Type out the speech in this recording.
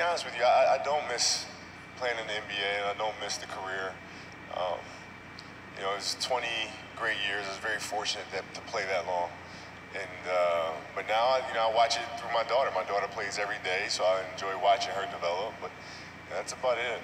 honest with you, I, I don't miss playing in the NBA, and I don't miss the career. Um, you know, it's 20 great years. I was very fortunate that, to play that long. And uh, but now, you know, I watch it through my daughter. My daughter plays every day, so I enjoy watching her develop. But that's about it.